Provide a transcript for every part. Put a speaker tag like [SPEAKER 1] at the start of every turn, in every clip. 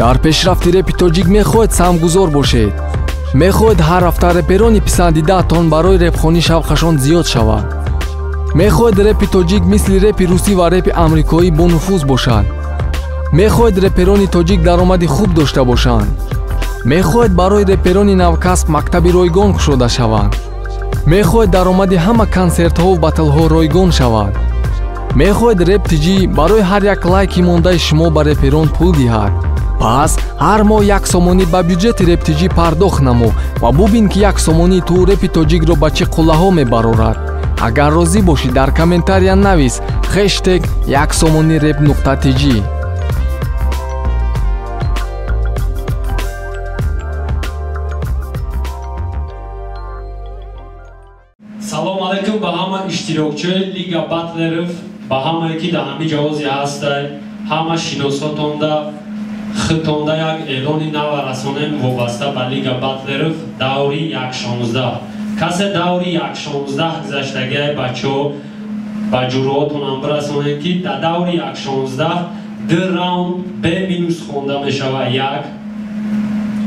[SPEAKER 1] дар пешрафти репи тоҷик мехоҳед самгузор бошед. Мехоҳед ҳар ҳафта реперони писандидаатон барои репхонӣ шавқашон зиёд шавад. Мехоҳед репи тоҷик мисли репи русӣ ва репи амрикоӣ бонуфуз бошад. Мехоҳед реперони тоҷик даромади хуб дошта бошанд. Мехоҳед барои реперони навкасб мактаби ройгон кушода шаванд мехоҳед даромади ҳама консертҳову батлҳо ройгон шавад. Мехоҳед рептиҷӣ барои ҳар як лайки мондаи шумо ба реперон пул диҳад пас ҳар моҳ як сомонӣ ба бюҷети рептиҷӣ пардохт намо ва бубин ки як сомонии ту репи тоҷикро ба чӣ қуллаҳо мебарорад. Агар розӣ бошӣ дар комментария навис хештег як сомонӣ реп нуқта тиҷӣ
[SPEAKER 2] салом алайкум ба ҳама иштирокчиҳои лига батлеров ба ҳамае ки дар ҳами ҷавозе ҳастай ҳама шиносотонда хитонда як эълони нава расонем вобаста ба лига батлеров даври якшонздаҳ. Касе даври якшонздаҳ гузаштагиай бачаҳо ба ҷурӯотонам бирасонем ки дар даври якшонздаҳ ду раунд бе минус хонда мешавад як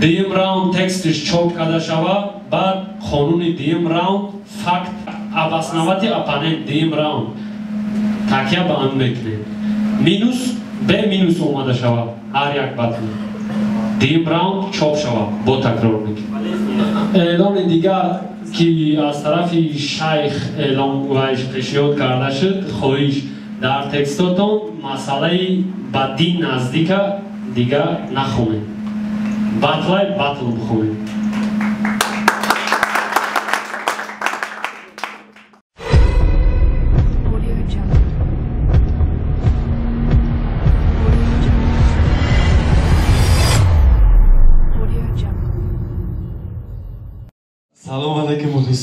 [SPEAKER 2] дуюм раунд текстиш чоп карда шавад баъд қонуни дуюм раунд факт абаснавати оппонент дуюм раунд. Такя ба он мекунем. Минус бе минус омада шавад ҳар як батл. Дуюм раунд чоп шавад бо такрор мекунем эълони дигар ки аз тарафи шайх эълон вайш пешниҳод карда шуд хоҳиш дар текстотон масъалаи ба дин наздика дигар нахонем батлай батл бихонем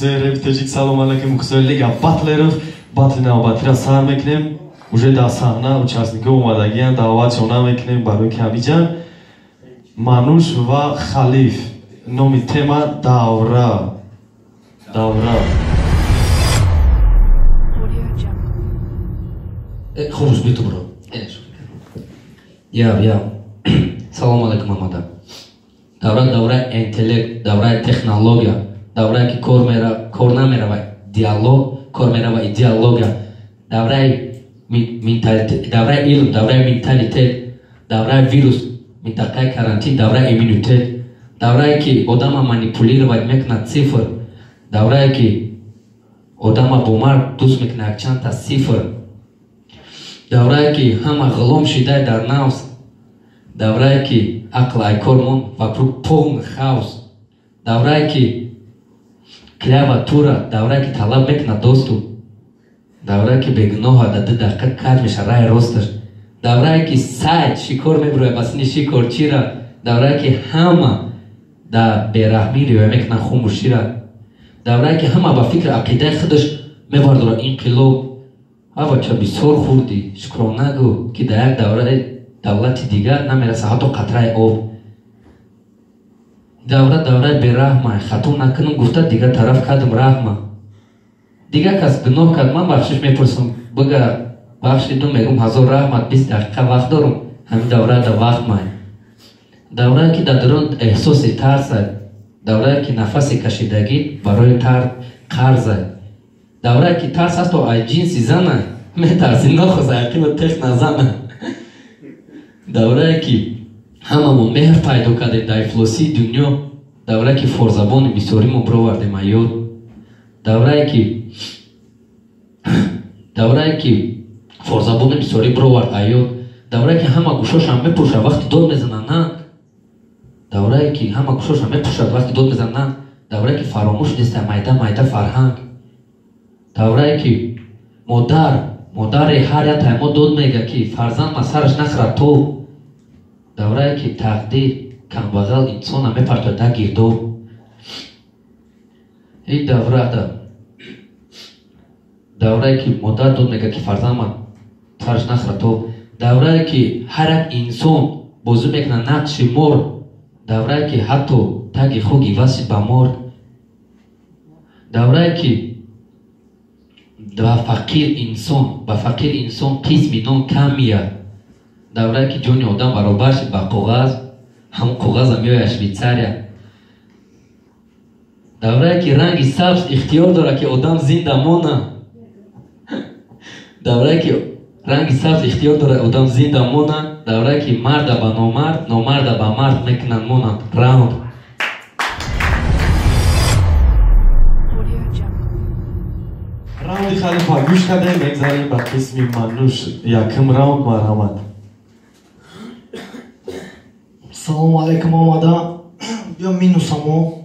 [SPEAKER 3] Sereptecik Salomanaki muhsörliga Batlerov Batlinao Batira Sarmeknem Uje da sahna uchastniki omadagian dava çona meknem Baruk Habican Manuş ve Halif Nomi tema Davra Davra
[SPEAKER 4] E, Horus bir tumro. Ya ya. Salam aleyküm amada. Davra davra entelekt, davra texnologiya. Даврае ки кор намеравад диалог кор меравад идеология давраи давраи илм давраи менталитет давраи вирус минтақаи карантин давраи иммунитет даврае ки одама манипулировать мекунад сифр даврае ки одама бо мард дӯст мекунад якчандта сифр даврае ки ҳама ғулом шидай дар навс даврае ки ақл айкормон вакруг полн хаос даврае ки кляватура даврае ки талаб мекунад досту даврае ки бегуноҳа да ду дақиқа кат меша рай росташ. Даврае ки сайд шикор мебуроя ба сини шикор чира даврае ки ҳама да бераҳмӣ риоя мекунад хумушира даврае ки ҳама ба фикри ақидаи худаш мебардора инқилоб. Авача бисёр хурдӣ шукрона гӯ ки дар як давраи давлати дигар намераса ҳатто қатраи об давра давраи бераҳма хато накунам гуфта дигар тараф кардам раҳма. Дигар кас гуноҳ кард ман бахшиш мепурсам. Бага бахшиду мегум ҳазор раҳмат бист дақиқа вақт дорам ҳамин давра да вақт май даврае ки дар дурон эҳсоси тарсад даврае ки нафаси кашидагӣ барои тар қарзад даврае ки тарс ҳасто аз ҷинси зана метарси нохоза ақибу техна зана даврае ки ҳамамон меҳр пайдо кардем дар ифлосии дунё. Даврае ки форзабони бисёримон бировардем аёд даврае ки даврае ки форзабони бисёрӣ бировард аёд даврае ки ҳама гӯшошам мепӯшад вақти дод мезананд на. Даврае ки ҳама гӯшошам мепӯшад вақти дод мезананд даврае ки фаромӯш неста майда майда фарҳанг. Даврае ки модар модари ҳар як таймо дод мега ки фарзандма сараш нахӯрад то даврае ки тақдир камбағал инсона мепартояда гирдоб ин даврада даврае ки модар дод мега ки фарзандман сараш нахратоб даврае ки ҳар як инсон бозӣ мекунад нақши мор даврае ки ҳатто таги хуги васи ба мор даврае ки ба фақир инсон ба фақир инсон қисми нон кам мияд даврае ки ҷони одам баробар шид ба коғаз ҳамон коғаза меояд швейтсария даврае ки ранги сабз ихтиёр дорад ки одам зинда мона. Даврае ки ранги сабз ихтиёр дорад одам зинда мона. Даврае ки марда ба номард номарда ба мард мекунанд монанд раунд
[SPEAKER 3] раунди халифа гӯш кардем мегзарем ба қисми мануш якм раунд марҳамат
[SPEAKER 5] салому алайкум омада. Бё минусамо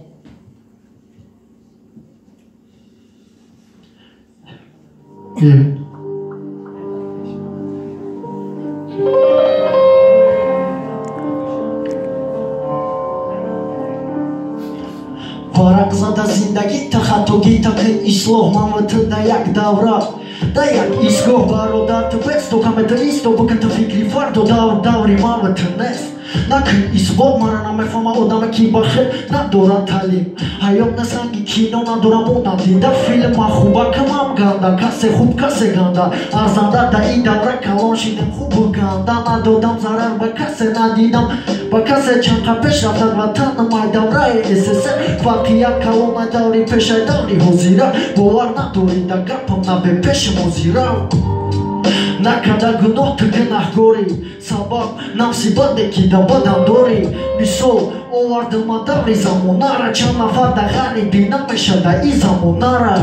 [SPEAKER 5] варақ зада зиндагӣ тахаттугӣ тақи ислоҳ мамватн да як давра да як истгоҳ бародар ту бесто каметалисто буката фикри фардо давр даври мамватн нест накун исбот мара намефама одаме ки бахир надорад талим ҳаёт на санги кино надора монанди дар филма хуба камам ганда. Касе хуб касе ганда. Арзанда да ин давра калон шинем хубу ганда. Надодам зарар ба касе надидам. Ба касе чанқа пеш рафтад ватан май давраи ссср фарқият калона даври пешай даври ҳозира. Бовар надори да гапам набе пеши мозира накарда гуноҳ ту гунаҳгорӣ сабаб намсибате ки да бадам дорӣ мисол овардима даври замонара чанд нафар да ғариби намешада и замонара.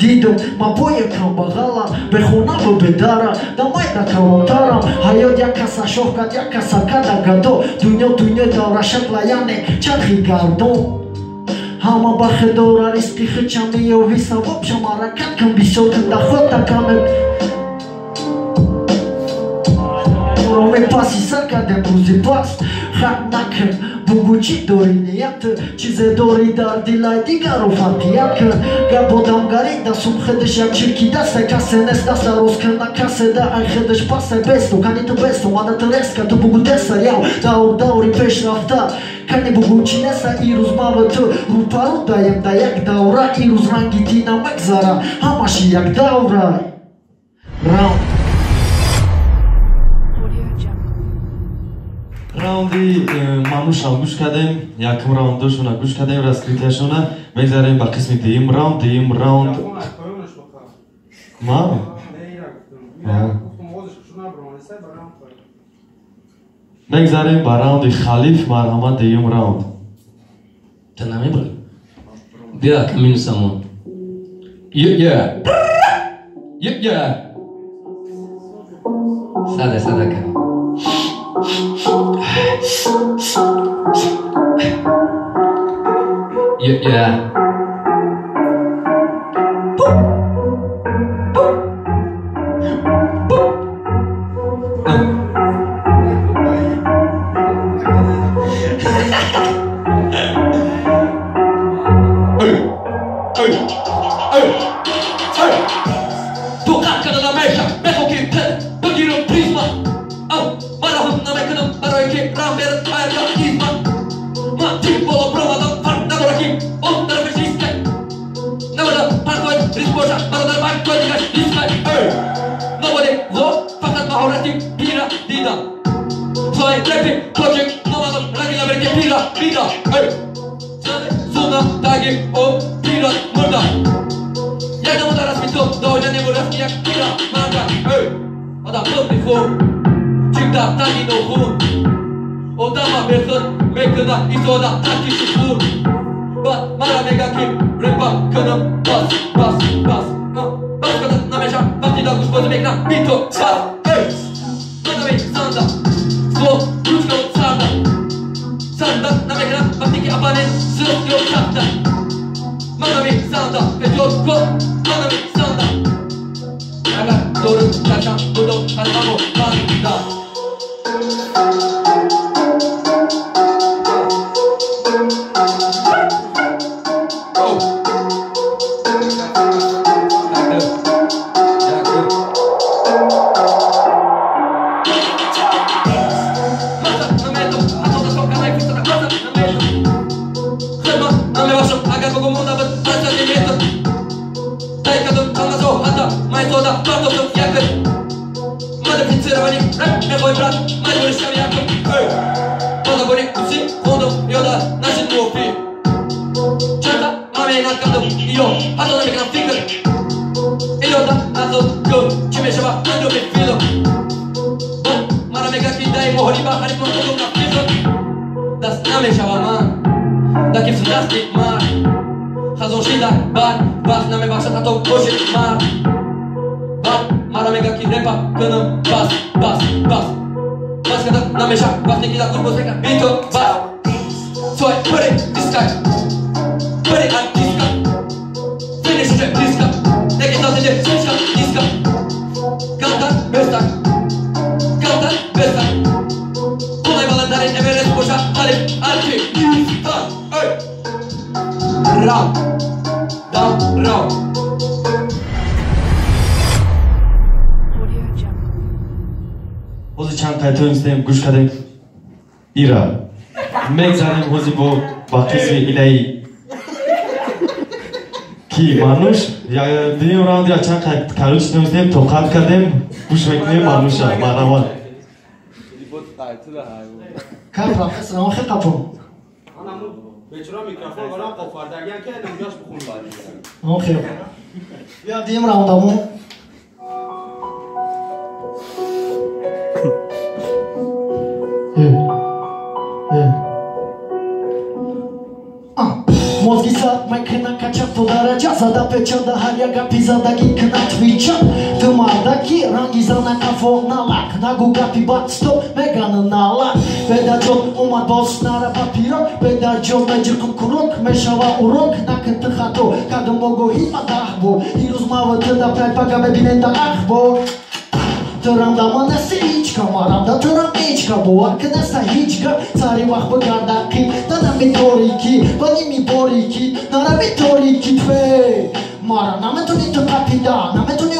[SPEAKER 5] Дидум мабоя камбағала бехонаву бедара дамайда калонтарам ҳаёт як каса шоҳ кад як каса када гадо. Дунё дунё давра шакла яъне чархи гардон. Ҳама бахе дора ризқи хичамиёви савоб шамаракат кам бисёр канда хотакаме роме паси сар кардем рӯзи пас. Хат накун бугӯ чӣ дори ният чизе дори дар дилай дигару фатият. Кун гаподамгарӣ да субхедиш як чирки дасте касе нест даста роз кунна касе да ай хедиш пасе бесту кани ту бесту мадату реска ту бугӯ теса яв давр даври пеш рафта. Кани бугӯ чи неста ирӯз маву ту рӯпарӯ даем да як давра ирӯз ранги дина мегзара ҳамаши як давра. Раунд
[SPEAKER 3] раунди манушам гӯш кардем якм раундошона гӯш кардем раскритияшона мегзарем ба қисми дуюм раунд дуюм раунд. Ма? Мегзарем ба раунди халиф марҳамат дуюм раунд.
[SPEAKER 4] Та намебра бия каминусамон юя юя сада сада кам Yeah.
[SPEAKER 6] Hepin çocuk namazın rakıyla birlikte bira bira o bira morda. Yakımı da rasmi tut da oyna ne bu rasmi yak bira mırda. Adam tut bir fon. Çıktı no fon. O dama bersot mekkıda isoda takip şu fon. Mara mega kim bas bas bas. Bas kadın nameşa bak dida kuş bozu bekle bito bas. なんだなかやらばてきあばれすよかったまなみさんだペトコまなみさんだ長いドル高いほど体もパンだそうだマンゴス役まだピッツラバにラッメボイブラマジブルシャミ役まだこれうちコードヨダナシトーピーちゃんとマメなんかといよあと何かのピック idiota, azul, go, te mexeu a quando eu me filo. Mara mega que dá e morri barrari quando eu nunca fiz. Das na mexeu a man, da que se das de mar. Razão shida, bar, bar, na me baixa tá tão coche, mar. hat Harame kaki repa kanım bas bas bas Başka da nameşa Vakteki de kurbo seka Bito bas So I put it this time
[SPEAKER 3] ҳозир чанд қайтои истем гӯш кардем ира мегзанем ҳозир бо ба қисми инаи ки мануш бинем раунди чанд калуш истем тоқат кардем гӯш мекунем мануша маравад
[SPEAKER 5] Кай профессор, он хе капо.
[SPEAKER 7] бечора микрофон барам қофардагиан ки намҷош бухун баъд
[SPEAKER 5] Он хе. Я дим мекунад кача то дараҷа зада печада ҳар як гапи задагӣ кунад твича ту мардаки ранги зана кафо налак нагу гапи бадсто мегана налак бедаҷон омад боз нара ба пирок бедаҷон меҷиқм курок мешава урок накун ту хато кадум огоҳӣ ба даҳ бор ирӯз маватда прайпага бебиненда ахбор Тыранда манеси ичка, маранда тырам ичка Бовар ки неста ҳеҷ гап сари вақт бигарда қим Нанами торики, ба ними борики Нарами торики тве Мара наметуни ту қапида, наметуни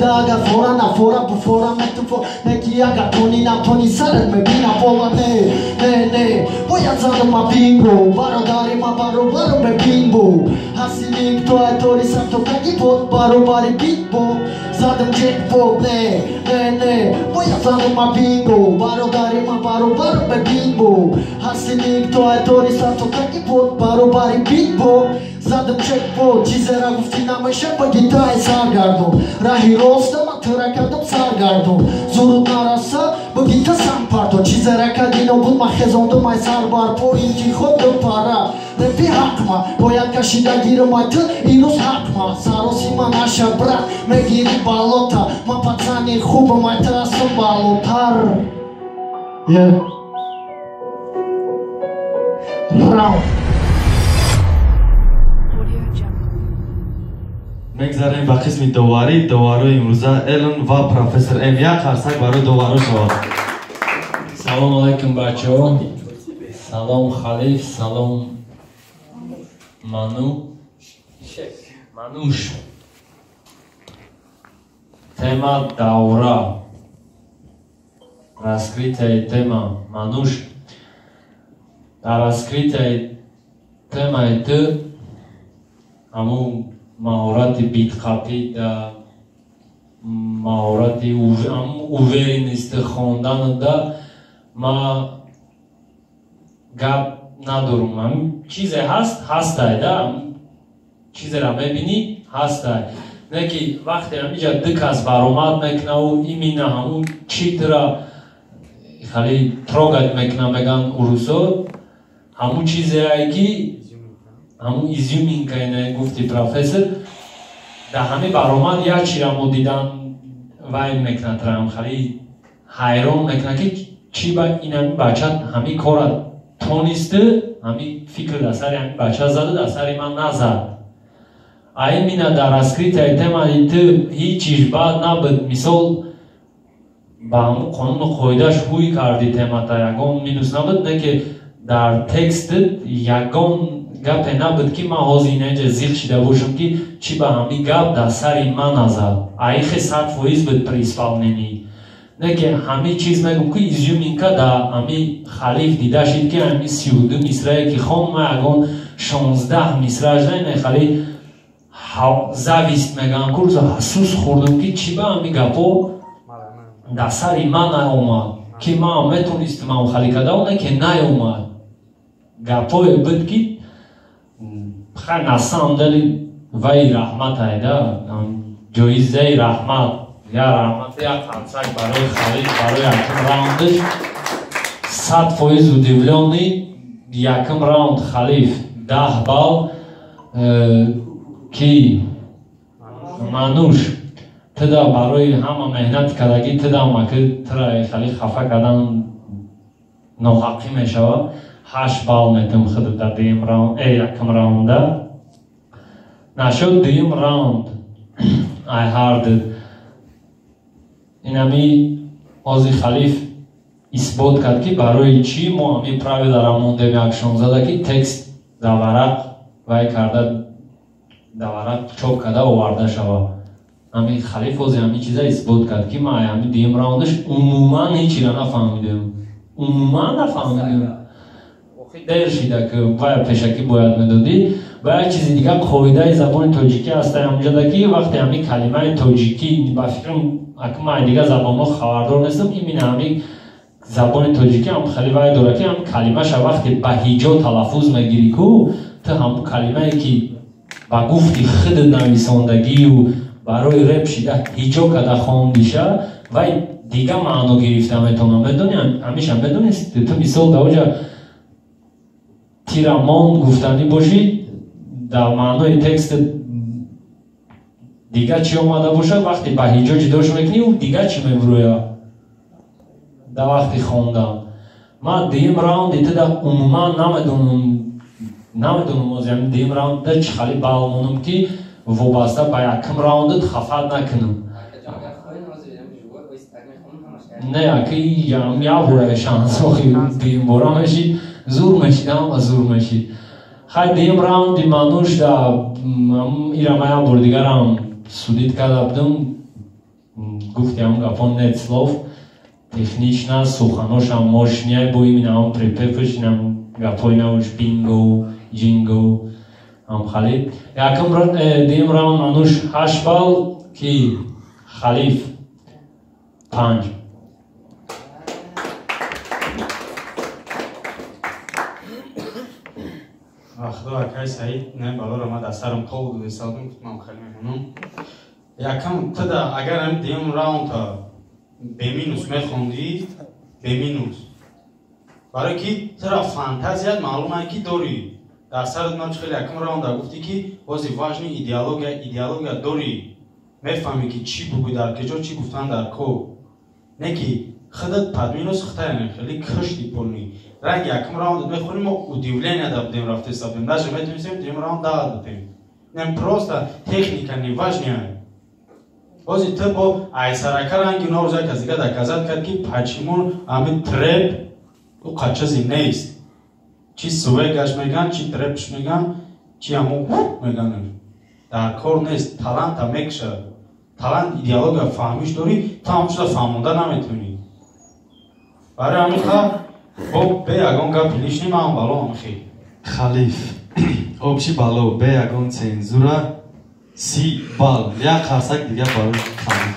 [SPEAKER 5] だがフォラなフォラブフォラメットフォネキアがトニナトニサルメビナフォラねえねえねえボヤザルマビンゴバラダリマバロバロメビンボハシリントアトリサトカギボバロバリビッボザルジェットねえねえねえボヤザルマビンゴバラダリマバロバロメビンボハシリントアトリサトカギボバロバリビッボ задам ҷекпот чизера гуфти намеша ба гитаи саргардон раҳи ростама тӯра кардам саргардон зуруд нараса ба гита санпарто чизера кади нобуд ма хезондумай сар барпо интихоб дупара репи ҳақма бояд кашида гирмай ту ирӯз ҳақма сароси ма наша брат мегири балота. Ма пацани хубамай тарасум балотар. Раунд. Audio
[SPEAKER 3] мегзарем ба қисми доварӣ. Доварои имрӯза элн ва профессор м. Як қарсак барои доваро шавад.
[SPEAKER 2] Салом алайкум бачаҳо. Салом халиф. Салом ману. Мануш. Тема давра. Раскритие тема. Мануш. Дар раскритие темаи ту ҳамун маҳорати битқапӣ да маҳорати ув- ҳамун уверенисти хондану да ма гап надорум. Чизе ҳаст ҳастай да. Чизеро мебинӣ ҳастай. Не ки вақте ҳамиҷа ду кас баромад мекунаву имина ҳамун читра хали трогат мекуна меган урусо ҳамун чизеае ки ҳамун изюминкаине гуфти профессор дар ҳами баромад ячира мо дидан вай мекунад рам хали ҳайрон мекунад ки чӣ ба ин ҳами бача ҳами кора тонисту ҳами фикр дар сари ҳами бача заду дар сари ман назад. А имина дар раскритияи темаи ту ҳеҷ чиз баъд набуд. Мисол ба ҳамун қонуну қоидааш ҳуй карди темата ягон минус набуд не ки дар текстит ягон гапе набуд ки ман ҳозир инҷа зиқ шида бошам ки чӣ ба ҳами гап дар сари ман назад аихе сад фоиз буд при исполнении не ки ҳами чиз мегум ки изюминка дар ҳами халиф дида шид ки ҳами сиюду мисрае ки хонума ягон шонздаҳ мисрааш не хали завист меган курса ҳасус хӯрдум ки чӣ ба ҳами гапо
[SPEAKER 7] дар
[SPEAKER 2] сари ман наомад ки ман метонистам ам хали кардам не ки наёмад гапое буд ки хай на самом деле вай раҳмат айда ҷоизаи раҳмат я раҳмат як қансак барои халид барои якум раундаш сад фоиз удивлёни якум раунд халиф даҳ бал э, ки мануш тида барои ҳама меҳнати кардагӣ тидама ки тира хали хафа кардан ноҳақӣ мешавад ҳашт бал метам худ дар дуюм раунд э якум раунда. Нашуд дуюм раунд. I heard инами ози халиф исбот кард ки барои чӣ мо ҳамин правилара мондем як шонзада ки текст дар варақ вай карда дар варақ чоп карда оварда шавад. Ҳамин халиф ози ҳамин чиза исбот кард ки ма ҳамин дуюм раундаш умуман ҳечира нафаҳмидем. Умуман нафаҳмидем дер шида ки вай пешакӣ бояд медодӣ ва як чизи дигар қоидаи забони тоҷикӣ аста ҳамҷода ки вақте ҳамин калимаи тоҷикӣ ба фикрам акм ай дигар забонҳо хабардор нестам имин ҳамин забони тоҷикӣ ҳам хеле вай дора ки ҳам калимаша вақте ба ҳиҷо талаффуз мегирӣ ку ту ҳамун калимае ки ба гуфти худ нависондагию барои реп шида ҳиҷо када хондиша вай дига маъно гирифта метавонам медони ҳамеша медонист ту мисол даоҷа тирамон гуфтанӣ бошӣ дар маънои тексти дига чӣ омада бошад? Вақте ба ҳиҷо ҷидош мекунӣ дига чӣ мевурӯя дар вақти хондан ман дуюм раунди тида умуман намедонам намедонам озями дуюм раунда чӣ хали баъл монам ки вобаста ба якум раундат хафа накунам. Не аки явура шанс охи дуюм бора мешид зур мешид ама зур мешид хай дуюм раунди мануш да ирама як бор дигарам судит карда будам гуфтиам гапон нет слов. Технична суханошам мошиняй бо иминам припепшинам гапоинамш бинго жинго. Ам халид якум э, дуюм раунд мануш ҳашт бал ки халиф панҷ
[SPEAKER 7] худо акай саид не балора ма қол буду. Ҳисобим гуфтмам хеле мемонам. Якам туда агар ҳами дуюм раунда беминус мехондӣ? Беминус. Барои ки тира фантазият маълумае ки дорӣ? Дар сарат ночи хеле якум раунда гуфтӣ ки бози важни идеология идеология дорӣ. Мефаҳмӣ ки чӣ бугӯй дар киҷо чӣ гуфтан дар ко не ки худат падминус хитаяне хеле кашти полни ранги якум раунд мехонем мо удивление да будем рафта ҳисобем даже метонистем дуюм раунд даад бутем нем просто техника не важняе бози ту бо айсарака ранги норуза казига доказат кард ки почему ами треп у қачази нест чи свегаш меган чи трепш меган чи ҳамо меган дар кор нест таланта мекша талант идеология фаҳмиш дорӣ ту ҳам шуда фаҳмонда наметавонӣ барои ҳамин ха бо бе ягон гапи лишни маам бало амхи
[SPEAKER 3] халиф обши бало бе ягон цензура си бал як ҳасак дигар барои халиф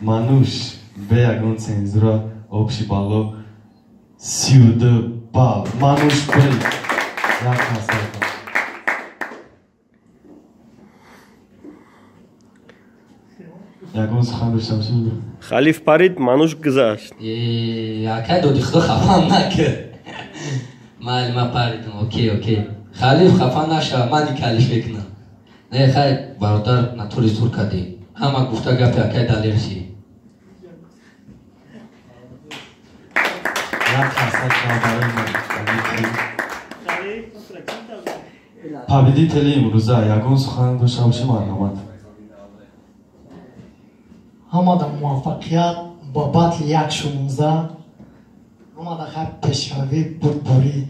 [SPEAKER 3] мануш бе ягон цензура обши бало сиюду бал мануш бел ягон сухан буд
[SPEAKER 8] халиф парид мануш
[SPEAKER 9] гузашт.
[SPEAKER 4] Якай доди худо хафан накард майли ма паридам окей окей. Халиф хафан наша мани калиф мекунам не хай бародар натури зур кардӣ ҳама гуфта гапи якай далерши
[SPEAKER 3] победители имрӯза ягон сухан дошта бошӣ
[SPEAKER 5] آماده موفقیت با بطل یک شموزه در خب پیشروی بود بوری